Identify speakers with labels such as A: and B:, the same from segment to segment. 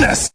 A: Yes!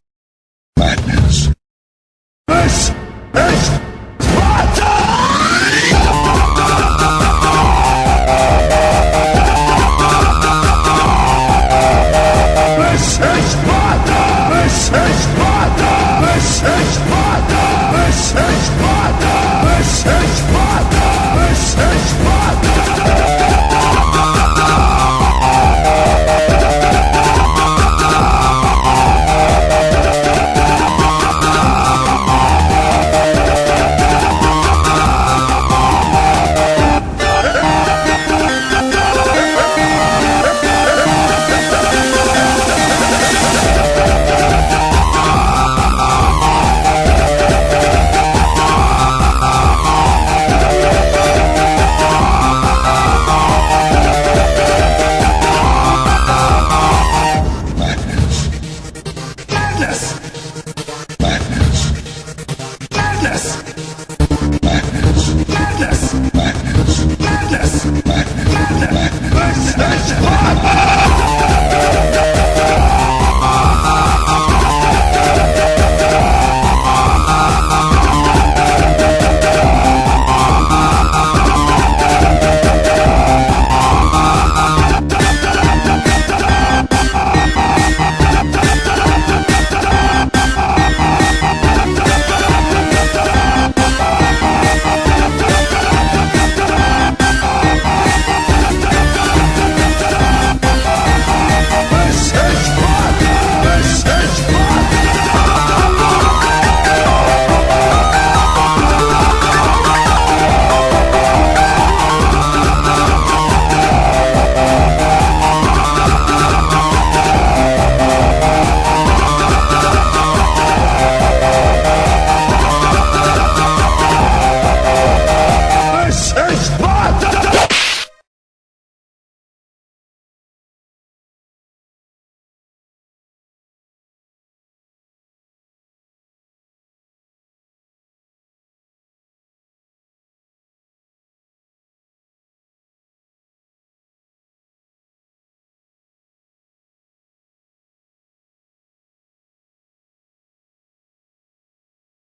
A: madness!